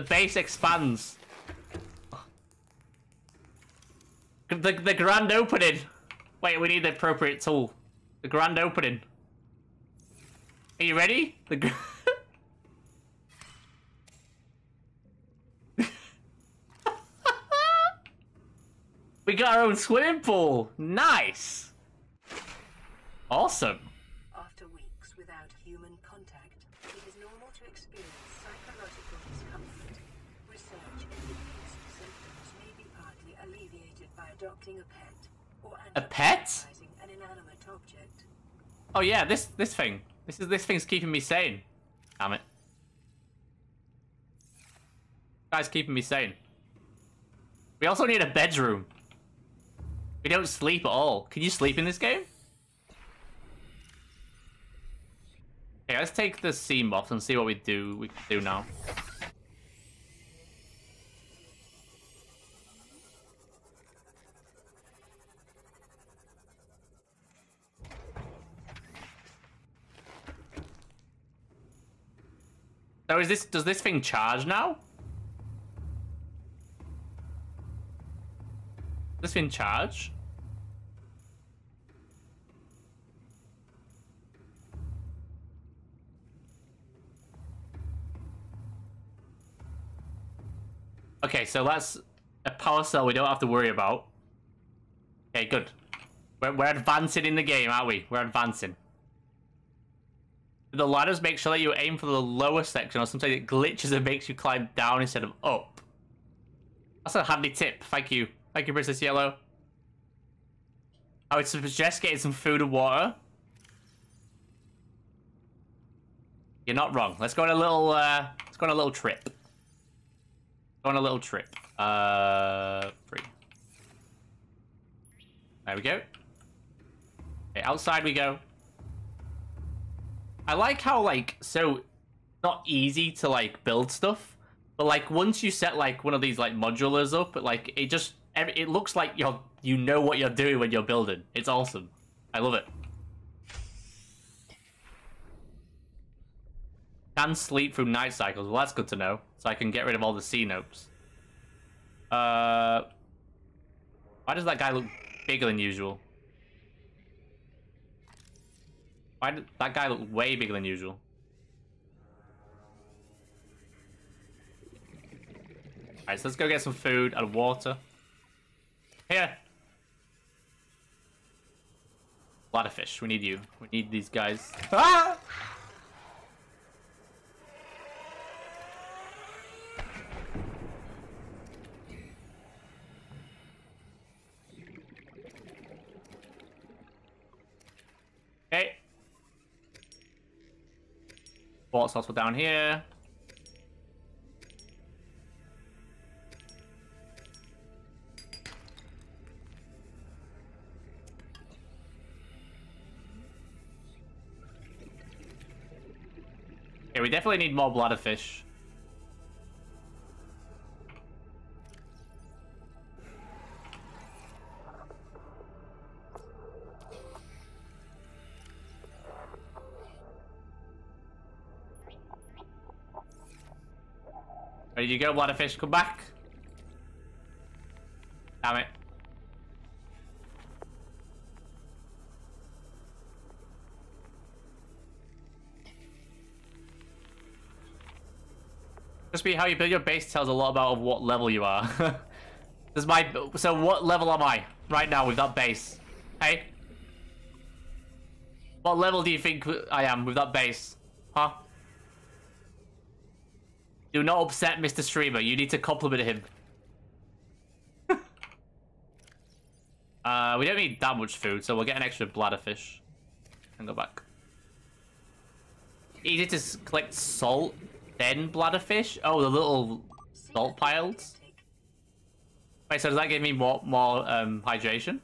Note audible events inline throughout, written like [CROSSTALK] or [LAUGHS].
The base expands. The, the grand opening. Wait, we need the appropriate tool. The grand opening. Are you ready? The [LAUGHS] We got our own swimming pool. Nice. Awesome. A pet? Oh yeah, this this thing. This is this thing's keeping me sane. Damn it. Guy's keeping me sane. We also need a bedroom. We don't sleep at all. Can you sleep in this game? Okay, let's take the Seamoth and see what we do we can do now. So is this does this thing charge now? This thing charge? Okay, so that's a power cell we don't have to worry about. Okay, good. We're, we're advancing in the game, aren't we? We're advancing. The ladders make sure that you aim for the lower section or sometimes it glitches and makes you climb down instead of up. That's a handy tip. Thank you. Thank you, Princess Yellow. I would suggest getting some food and water. You're not wrong. Let's go on a little uh let's go on a little trip. Go on a little trip. Uh free. There we go. Okay, outside we go. I like how like so not easy to like build stuff, but like once you set like one of these like modulars up, like it just it looks like you're you know what you're doing when you're building. It's awesome. I love it. Can sleep through night cycles. Well, that's good to know. So I can get rid of all the C notes. Uh, why does that guy look bigger than usual? Why did that guy look way bigger than usual? Alright, so let's go get some food and water. Here. A lot of fish. We need you. We need these guys. Ah! [LAUGHS] [LAUGHS] Okay. Water source down here. Yeah, we definitely need more bladderfish. Ready to go, bladderfish? Come back. Damn it. Just be how you build your base tells a lot about what level you are. [LAUGHS] is my so what level am I right now with that base? Hey? What level do you think I am with that base? Huh? Do not upset Mr. Streamer. You need to compliment him. [LAUGHS] uh, we don't need that much food, so we'll get an extra bladderfish. And go back. Easy to collect salt, then bladderfish? Oh, the little salt piles? Wait, so does that give me more, more um, hydration?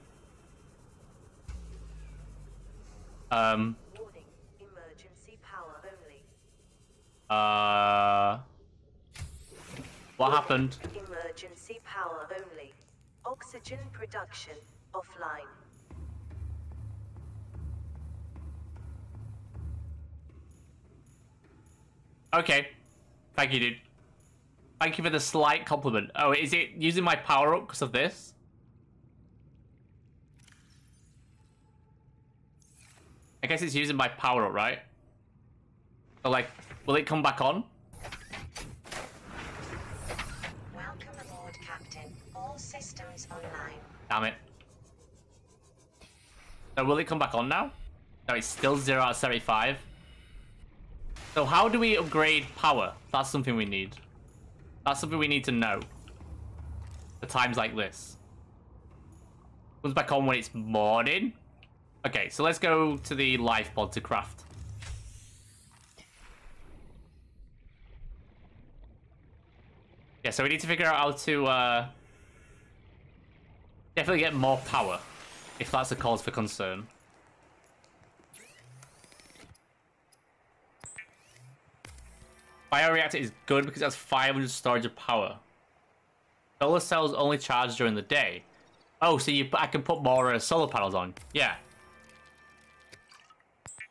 Um, Warning, emergency power only. uh... What happened? Emergency power only. Oxygen production offline. Okay. Thank you, dude. Thank you for the slight compliment. Oh, is it using my power up because of this? I guess it's using my power up, right? Like, will it come back on? Welcome aboard, Captain. All systems online. Damn it. So will it come back on now? No, it's still 0 out of 75. So how do we upgrade power? That's something we need. That's something we need to know. For times like this. Comes back on when it's morning. Okay, so let's go to the life pod to craft. Yeah, so we need to figure out how to uh, definitely get more power, if that's a cause for concern. Bioreactor is good because it has 500 storage of power. Solar cells only charge during the day. Oh, so you I can put more uh, solar panels on. Yeah.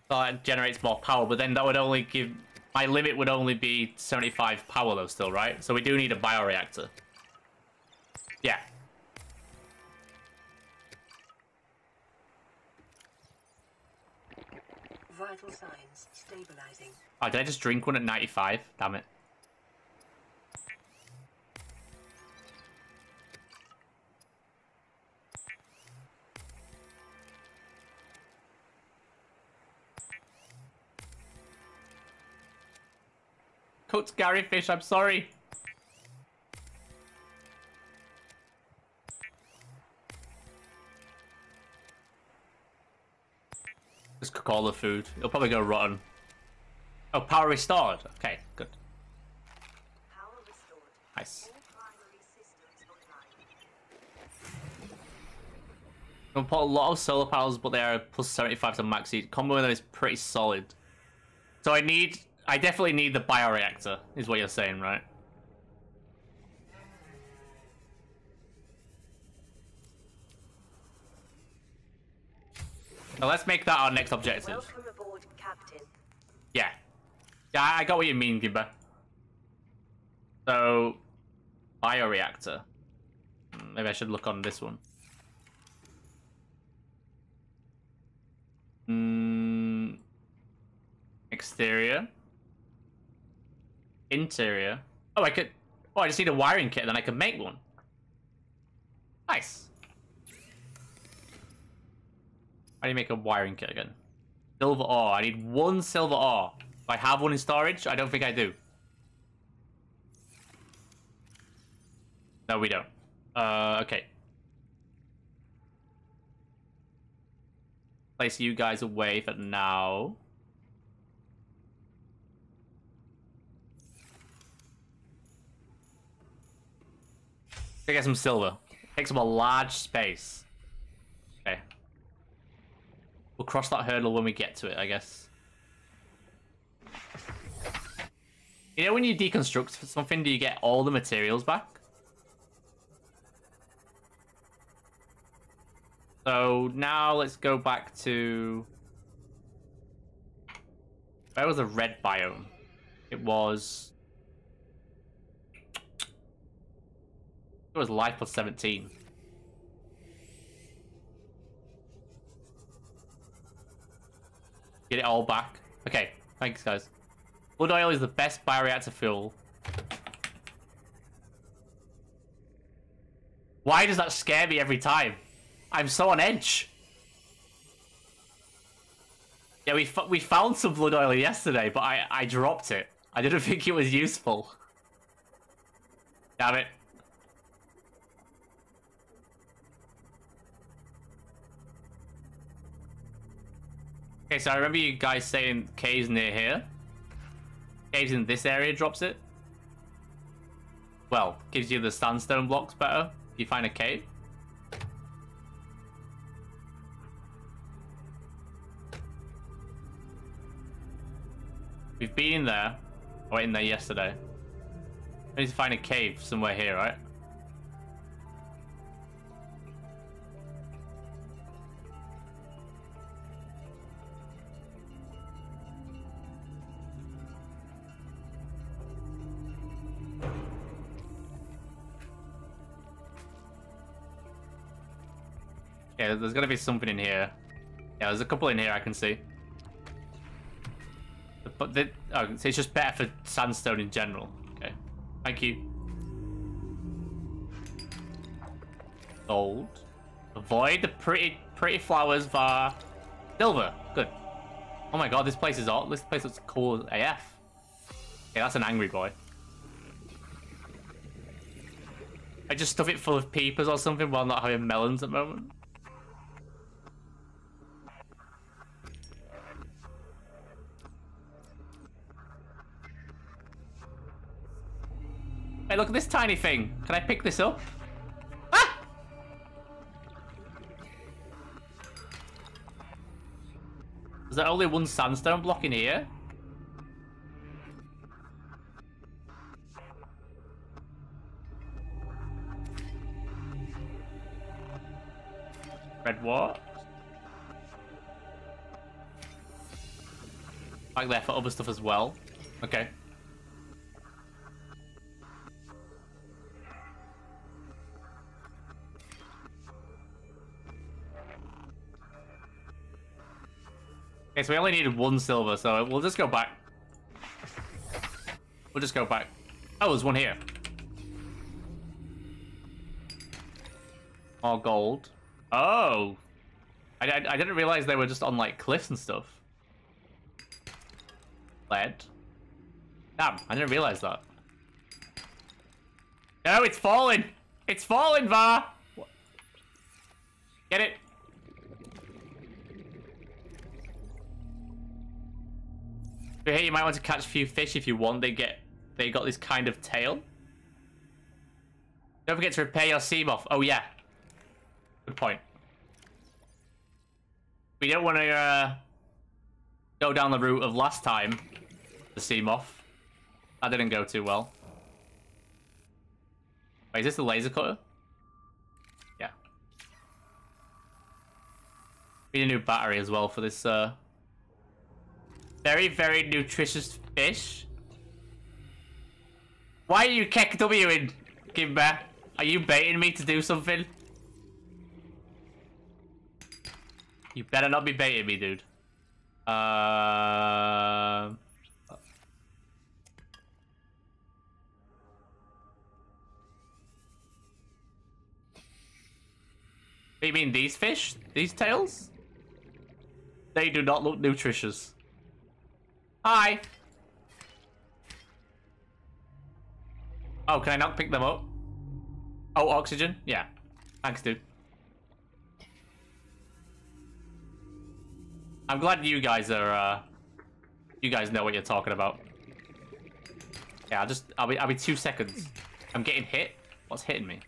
So that generates more power, but then that would only give... My limit would only be 75 power though still, right? So we do need a bioreactor. Yeah. Vital signs stabilizing. Oh, did I just drink one at 95? Damn it. Coach Garryfish, I'm sorry. Just cook all the food. It'll probably go rotten. Oh, power restored. Okay, good. Nice. Online. We'll put a lot of solar panels, but they are plus 75 to max heat. Combo with is pretty solid. So I need... I definitely need the bioreactor, is what you're saying, right? Now let's make that our next objective. Welcome aboard, Captain. Yeah. Yeah, I got what you mean, Gibber. So, bioreactor. Hmm, Maybe I should look on this one. Mm, exterior. Interior. Oh, I could... Oh, I just need a wiring kit, then I can make one. Nice. How do you make a wiring kit again? Silver ore. I need one silver ore. Do I have one in storage? I don't think I do. No, we don't. Uh, okay. Place you guys away for now. Get some silver. Takes up a large space. We'll cross that hurdle when we get to it, I guess. You know when you deconstruct something, do you get all the materials back? So now let's go back to... Where was the red biome? It was... It was life plus 17. Get it all back. Okay, thanks guys. Blood oil is the best bioreactor fuel. Why does that scare me every time? I'm so on edge. Yeah, we we found some blood oil yesterday, but I I dropped it. I didn't [LAUGHS] think it was useful. Damn it. Okay, so I remember you guys saying caves near here. Caves in this area drops it. Well, gives you the sandstone blocks better. if You find a cave. We've been in there. I went in there yesterday. I need to find a cave somewhere here, right? Yeah, there's gonna be something in here. Yeah, there's a couple in here I can see. But oh, so it's just better for sandstone in general. Okay. Thank you. Gold. Avoid the pretty pretty flowers var. Silver. Good. Oh my god, this place is all this place looks cool AF. Yeah, that's an angry boy. I just stuff it full of peepers or something while not having melons at the moment. Hey, look at this tiny thing. Can I pick this up? Ah! Is there only one sandstone block in here? Red what? Back there for other stuff as well. Okay. Okay, so we only needed one silver, so we'll just go back. We'll just go back. Oh, there's one here. More gold. Oh. I, I, I didn't realize they were just on, like, cliffs and stuff. Lead. Damn, I didn't realize that. No, it's falling! It's falling, Va! Get it? But hey, you might want to catch a few fish if you want. They get, they got this kind of tail. Don't forget to repair your Seamoth. Oh yeah, good point. We don't want to uh, go down the route of last time, the Seamoth. That didn't go too well. Wait, is this the laser cutter? Yeah. We need a new battery as well for this uh, very, very nutritious fish. Why are you KWing, Kimber? Are you baiting me to do something? You better not be baiting me, dude. Uh... You mean these fish? These tails? They do not look nutritious. Hi. Oh, can I not pick them up? Oh, oxygen? Yeah. Thanks, dude. I'm glad you guys are, uh... You guys know what you're talking about. Yeah, I'll just... I'll be, I'll be two seconds. I'm getting hit? What's hitting me?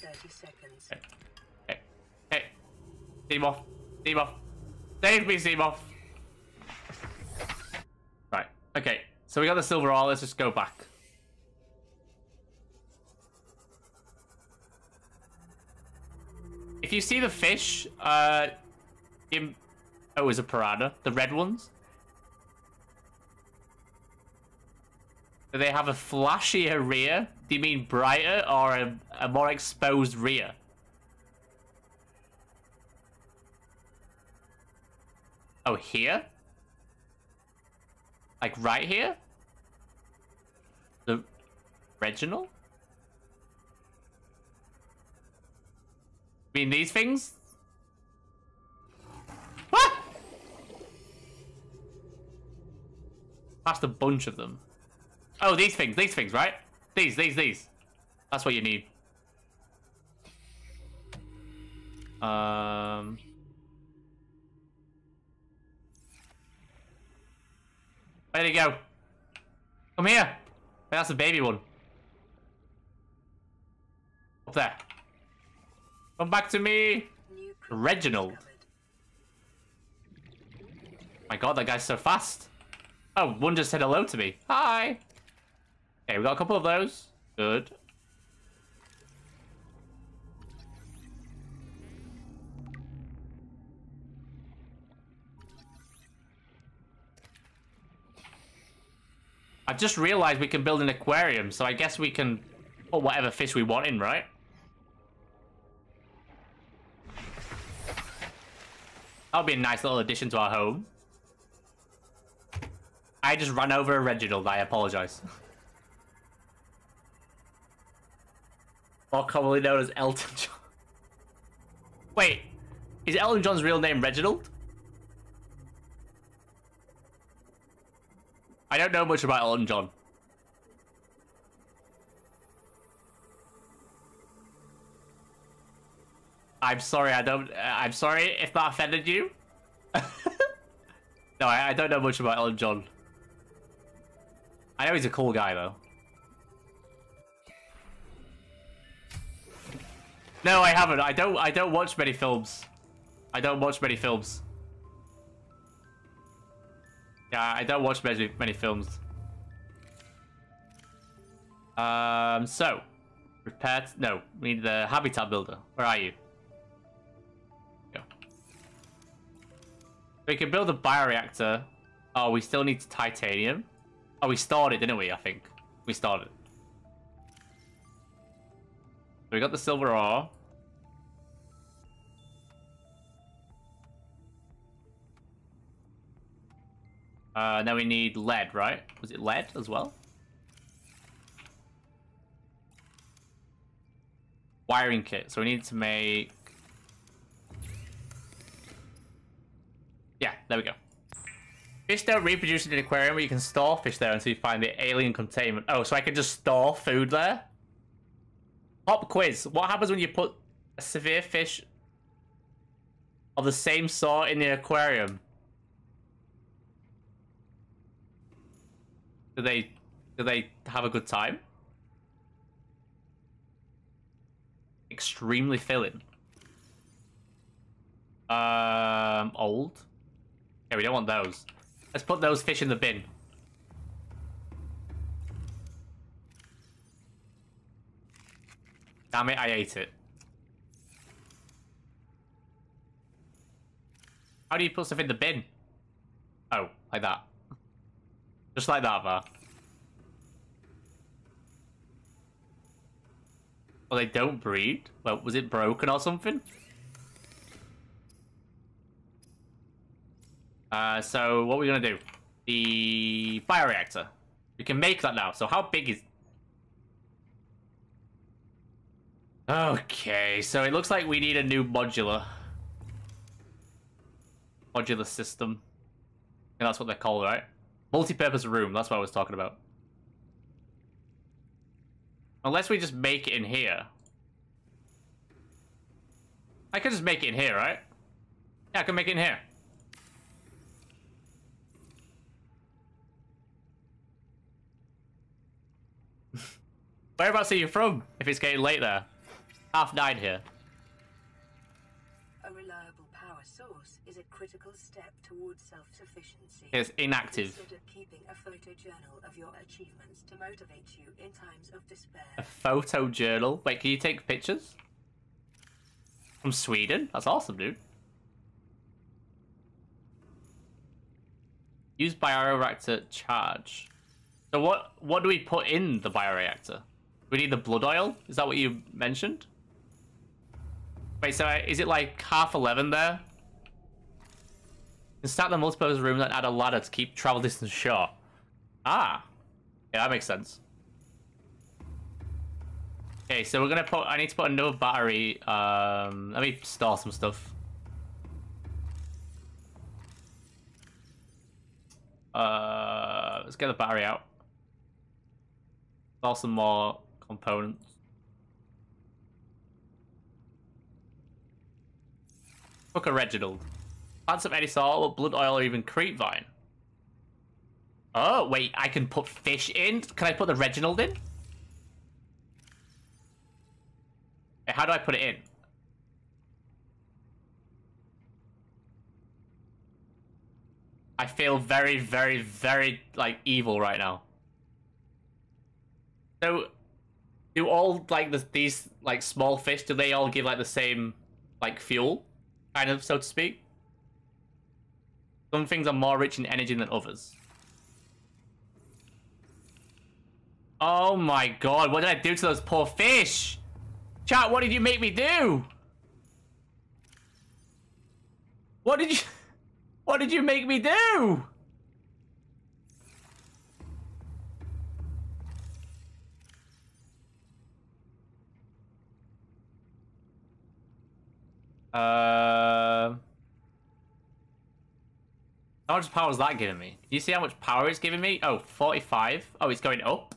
30 seconds. Hey. Hey. Hey. Seamoth. Seamoth. Save me, Seamoth. Right. Okay. So we got the silver ore. Let's just go back. If you see the fish, uh, in, oh, is a piranha? The red ones? Do they have a flashier rear? Do you mean brighter or a, a more exposed rear? Oh, here? Like right here? The Reginald? I mean these things? Ah! Past a bunch of them. Oh, these things, these things, right? These, these, these. That's what you need. Um... Where'd he go? Come here. That's a baby one. Up there. Come back to me. Reginald. My god, that guy's so fast. Oh, one just said hello to me. Hi. Okay, we got a couple of those. Good. I just realized we can build an aquarium, so I guess we can put whatever fish we want in, right? That would be a nice little addition to our home. I just ran over a Reginald. I apologize. More commonly known as Elton John. Wait, is Elton John's real name Reginald? I don't know much about Elton John. I'm sorry, I don't. Uh, I'm sorry if that offended you. [LAUGHS] no, I, I don't know much about Elton John. I know he's a cool guy, though. No, I haven't. I don't. I don't watch many films. I don't watch many films. Yeah, I don't watch many many films. Um. So, repair. No, we need the habitat builder. Where are you? Go. We can build a bioreactor. Oh, we still need titanium. Oh, we started, didn't we? I think we started. So we got the silver ore. Uh, now we need lead, right? Was it lead as well? Wiring kit. So we need to make... Yeah, there we go. Fish don't reproduce in an aquarium where you can store fish there until you find the alien containment. Oh, so I can just store food there? Pop quiz. What happens when you put a severe fish of the same sort in the aquarium? Do they do they have a good time? Extremely filling. Um, old. Yeah, we don't want those. Let's put those fish in the bin. Damn it, I ate it. How do you put stuff in the bin? Oh, like that. Just like that, Var. Well, they don't breed? Well, was it broken or something? Uh, so what are we gonna do? The bioreactor. We can make that now. So how big is... Okay, so it looks like we need a new modular. Modular system. And that's what they're called, right? Multi-purpose room, that's what I was talking about. Unless we just make it in here. I could just make it in here, right? Yeah, I can make it in here. [LAUGHS] Whereabouts are you from? If it's getting late there. Half nine here. Is a critical step towards self-sufficiency. It's inactive. Consider keeping a photojournal of your achievements to motivate you in times of despair. A photo journal. Wait, can you take pictures? From Sweden? That's awesome, dude. Use bioreactor charge. So what what do we put in the bioreactor? We need the blood oil? Is that what you mentioned? Wait, so uh, is it like half 11 there? Start the multipurpose room and add a ladder to keep travel distance short. Ah. Yeah, that makes sense. Okay, so we're gonna put, I need to put another battery, um, let me store some stuff. Uh, let's get the battery out. Store some more components. Book a Reginald. Plants of any sort, blood oil, or even creepvine. Oh, wait, I can put fish in? Can I put the Reginald in? How do I put it in? I feel very, very, very, like, evil right now. So, do all, like, the, these, like, small fish, do they all give, like, the same, like, fuel? Kind of, so to speak? Some things are more rich in energy than others. Oh my god, what did I do to those poor fish? Chat, what did you make me do? What did you... [LAUGHS] What did you make me do? Uh... How much power is that giving me? Do you see how much power it's giving me? Oh, 45. Oh, it's going up.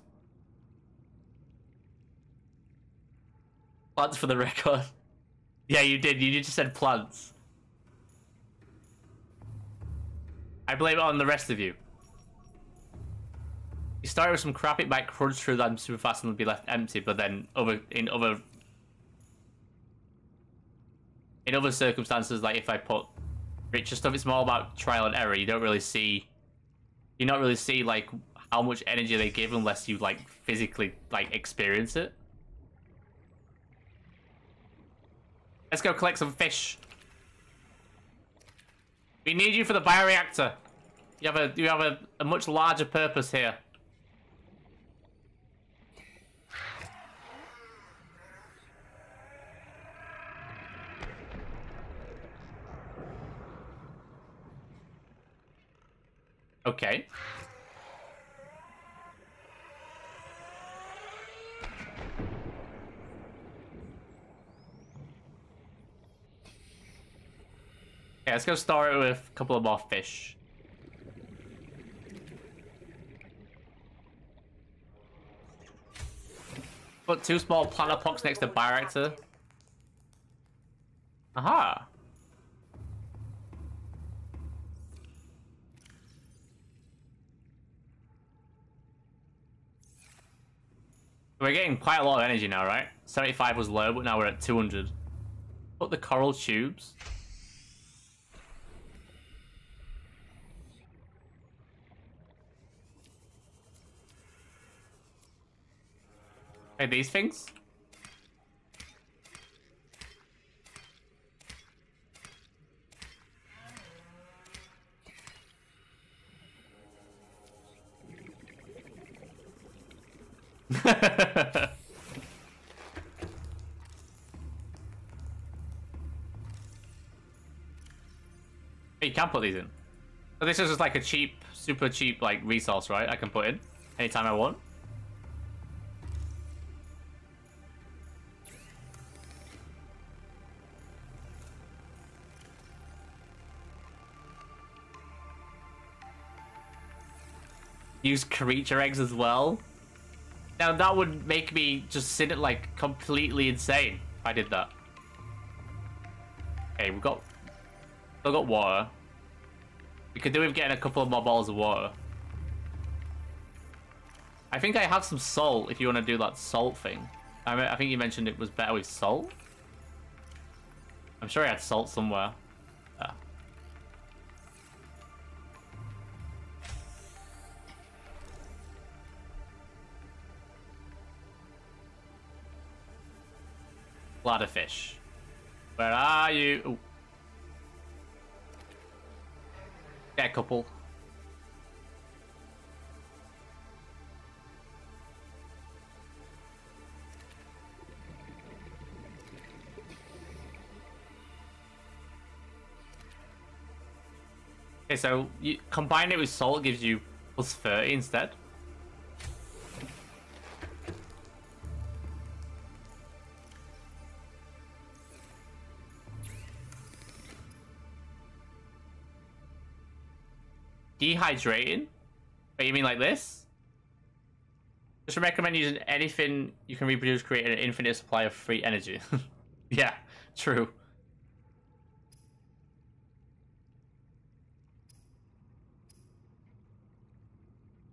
Plants for the record. [LAUGHS] Yeah, you did. You just said plants. I blame it on the rest of you. You started with some crap, it might crunch through them super fast and be left empty, but then other in other in other circumstances, like if I put richer stuff, it's more about trial and error. You don't really see you don't really see like how much energy they give unless you like physically like experience it. Let's go collect some fish. We need you for the bioreactor. You have a you have a, a much larger purpose here. Okay. Okay, let's go start with a couple of more fish. Put two small planter pox next to bioreactor. Aha. We're getting quite a lot of energy now, right? 75 was low, but now we're at 200. Put the coral tubes. Hey, these things? [LAUGHS] you can put these in. So this is just like a cheap, super cheap like resource, right? I can put in anytime I want. Use creature eggs as well. Now that would make me just sit it like completely insane if I did that. Okay, we've got still got water. We could do with getting a couple of more bottles of water. I think I have some salt if you want to do that salt thing. I, mean, I think you mentioned it was better with salt. I'm sure I had salt somewhere. Lot of fish. Where are you? Ooh. Get a couple. Okay, so you combine it with salt gives you plus 30 instead. Dehydrating? Wait, you mean like this? Just recommend using anything you can reproduce, create an infinite supply of free energy. [LAUGHS] yeah, true.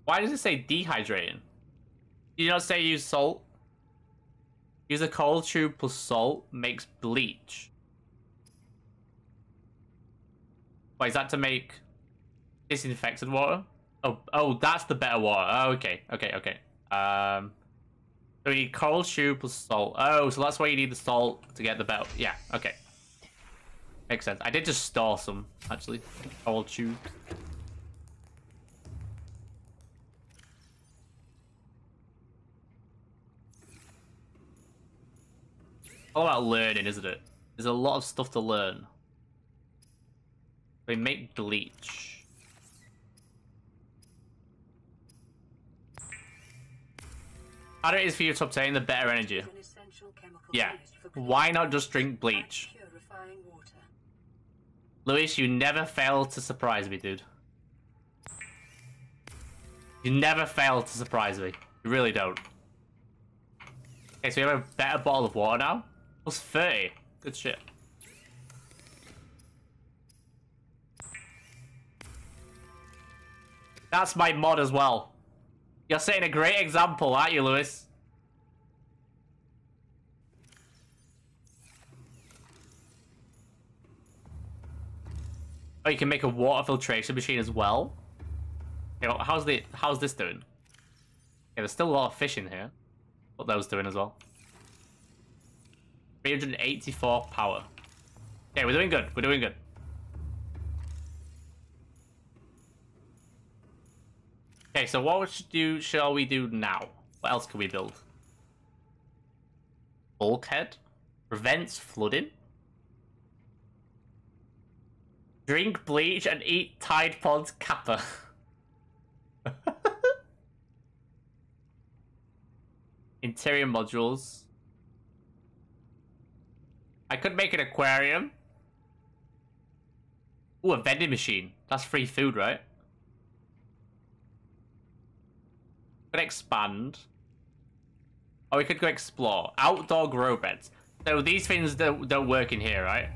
Why does it say dehydrating? Did you not say use salt? Use a coral tube plus salt makes bleach. Wait, is that to make disinfected water? Oh, oh, that's the better water. Oh, okay, okay, okay. Um, so we need coral tube plus salt. Oh, so that's why you need the salt to get the better. Yeah, okay. Makes sense. I did just store some, actually. Coral tubes. All about learning, isn't it? There's a lot of stuff to learn. We make bleach. Harder it is for you to obtain, the better energy. An essential chemical Yeah. Why not just drink bleach? Luis, you never fail to surprise me, dude. You never fail to surprise me. You really don't. Okay, so we have a better bottle of water now. Plus 30. Good shit. That's my mod as well. You're setting a great example, aren't you, Lewis? Oh, you can make a water filtration machine as well. Okay, well, how's the how's this doing? There's still a lot of fish in here. What those doing as well? 384 power. Okay, we're doing good. We're doing good. Okay, so what should do shall we do now? What else can we build? Bulkhead? Prevents flooding? Drink bleach and eat Tide Pods Kappa. [LAUGHS] Interior modules. I could make an aquarium. Ooh, a vending machine. That's free food, right? Expand. Or we could go explore. Outdoor grow beds. So these things don't, don't work in here, right?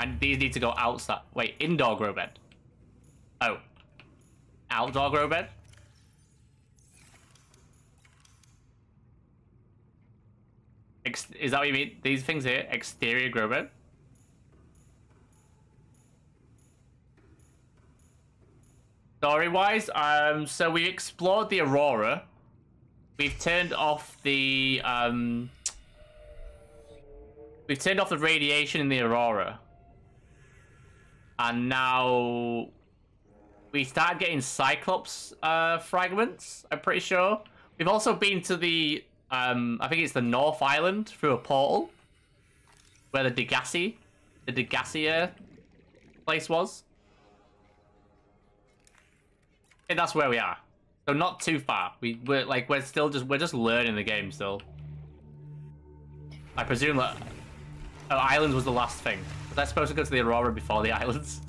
And these need to go outside. Wait, indoor grow bed. Oh. Outdoor grow bed? Ex is that what you mean? These things here? Exterior grow bed? Story-wise, um, so we explored the Aurora. We've turned off the, um... We've turned off the radiation in the Aurora. And now... We start getting Cyclops uh, fragments, I'm pretty sure. We've also been to the, um, I think it's the North Island through a portal. Where the Degasi, the Degassier place was. And that's where we are. So not too far. We we're like we're still just we're just learning the game still. I presume that oh, islands was the last thing. Was I supposed to go to the Aurora before the [LAUGHS] islands?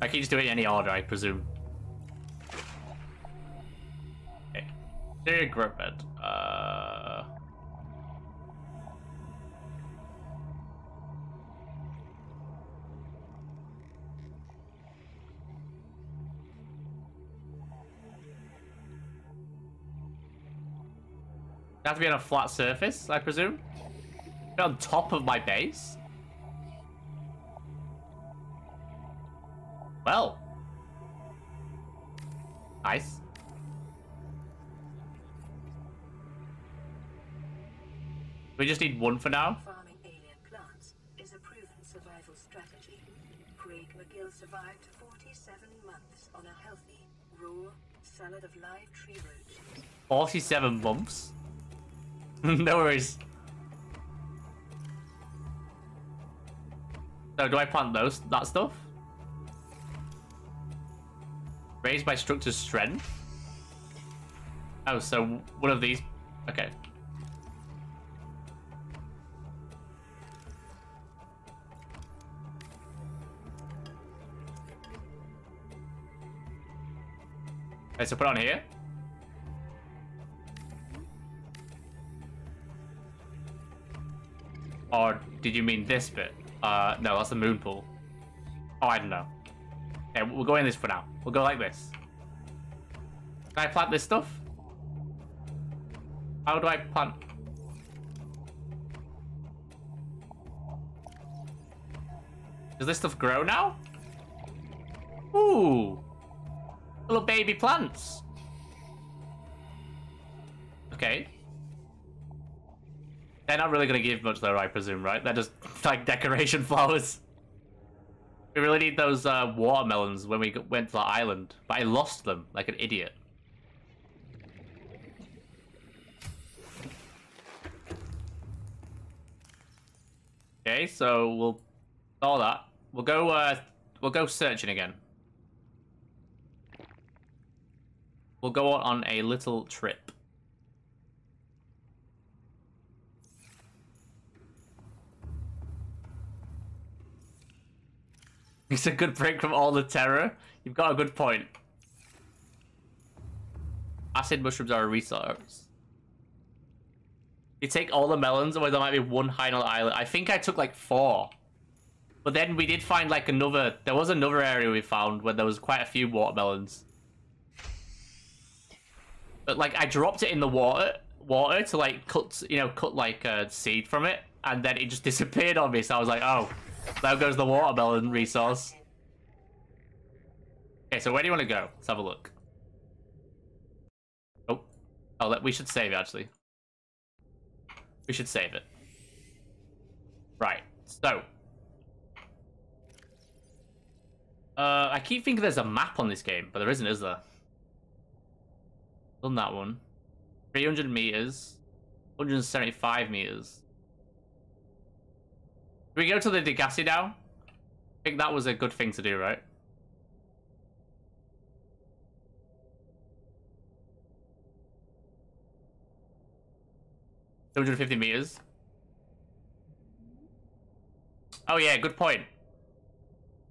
I can just do it in any order, I presume. Okay. Interior bed. Uh have to be on a flat surface, I presume? Be on top of my base? Well. Nice. We just need one for now. Farming alien plants is a proven survival strategy. Craig McGill survived 47 months on a healthy, raw salad of live tree roots. 47 months. [LAUGHS] no worries. So do I plant those that stuff? Raised by structure's strength. Oh, so one of these. Okay. Okay, so put on here. Or did you mean this bit? Uh, no, that's the moon pool. Oh, I don't know. Okay, we'll go in this for now. We'll go like this. Can I plant this stuff? How do I plant? Does this stuff grow now? Ooh! Little baby plants. Okay. They're not really going to give much though, I presume, right? They're just like decoration [LAUGHS] flowers. We really need those uh, watermelons when we went to the island, but I lost them like an idiot. Okay, so we'll all that. We'll go. Uh, we'll go searching again. We'll go on a little trip. It's a good break from all the terror. You've got a good point. Acid mushrooms are a resource. You take all the melons, or there might be one high on the island. I think I took like four. But then we did find like another... There was another area we found where there was quite a few watermelons. But like I dropped it in the water water to like cut, you know, cut like a seed from it. And then it just disappeared on me. So I was like, oh, there goes the watermelon resource. Okay, so where do you want to go? Let's have a look. Oh, oh, let, we should save actually. We should save it. Right, so. Uh, I keep thinking there's a map on this game, but there isn't, is there? Done that one. 300 meters. 175 meters. We go to the Degasi now? I think that was a good thing to do, right? Two hundred fifty meters. Oh yeah, good point.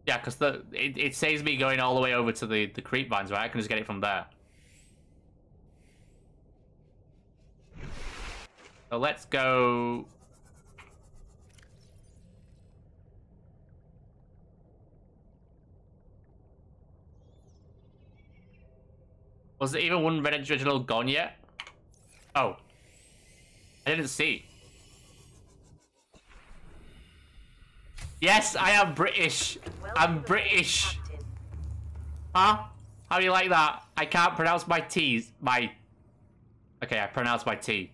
Yeah, because the it, it saves me going all the way over to the the creep vines, right? I can just get it from there. So let's go. Was there even one red original gone yet? Oh. I didn't see. Yes, I am British. I'm British. Huh? How do you like that? I can't pronounce my T's. My. Okay, I pronounce my T.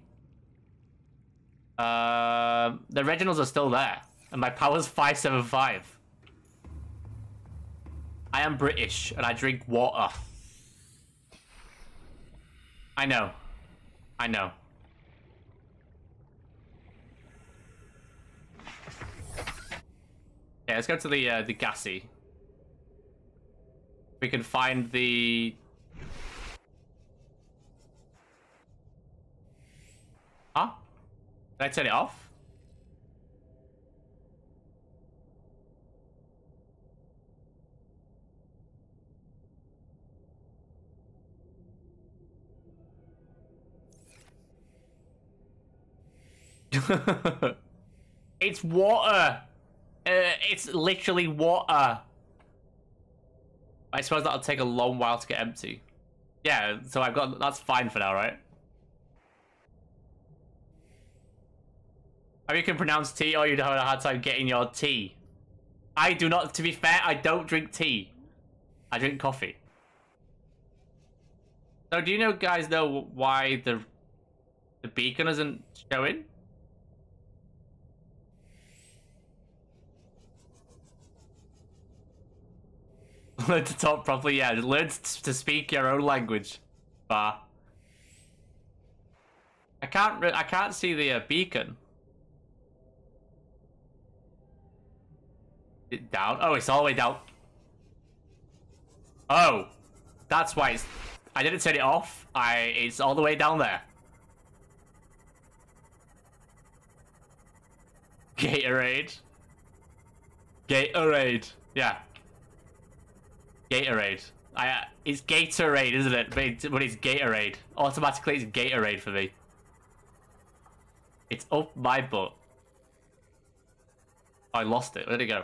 Uh, the Reginalds are still there, and my power's 575. I am British, and I drink water. I know. I know. Yeah, let's go to the uh, the Degasi. We can find the. Huh? Did I turn it off? [LAUGHS] it's water. Uh, it's literally water. I suppose that'll take a long while to get empty. Yeah, so I've got that's fine for now, right? How you can pronounce tea or you'd have a hard time getting your tea. I do not, to be fair, I don't drink tea. I drink coffee. So do you know guys know why the the beacon isn't showing? [LAUGHS] Learn to talk properly, yeah. Learn to speak your own language. Bah. I can't. I can't see the uh, beacon. It down. Oh, it's all the way down. Oh, that's why it's. I didn't turn it off. I. It's all the way down there. Gatorade. Gatorade. Yeah. Gatorade. I, uh, it's Gatorade, isn't it? But it's, but it's Gatorade. Automatically, it's Gatorade for me. It's up my butt. I lost it. Where did it go?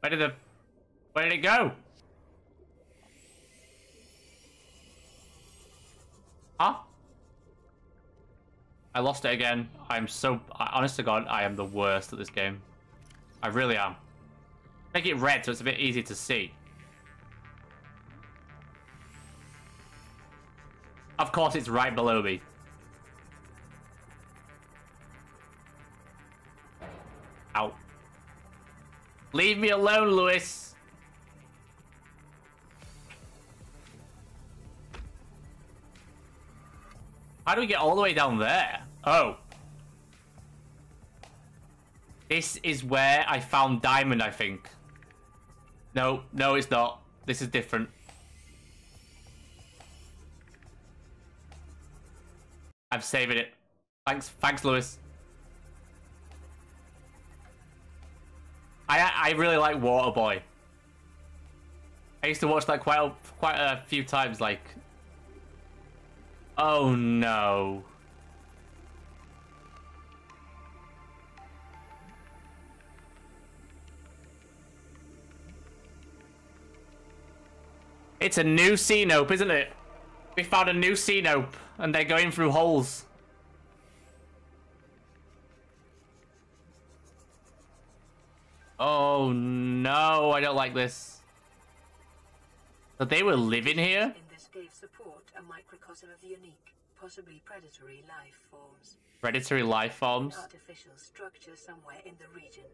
Where did the... Where did it go? Huh? I lost it again. I'm so... Honest to God, I am the worst at this game. I really am. Make it red so it's a bit easy to see. Of course, it's right below me. Ow. Leave me alone, Lewis. How do we get all the way down there? Oh. This is where I found diamond, I think. No, no, it's not. This is different. I'm saving it. Thanks, thanks, Lewis. I I really like Waterboy. I used to watch that quite a, quite a few times. Like, oh no. It's a new Cenope, isn't it? We found a new Cenope, and they're going through holes. Oh no, I don't like this. But they were living here? In this gave support a microcosm of unique, possibly predatory life forms. Predatory life forms. Artificial structure somewhere in the region.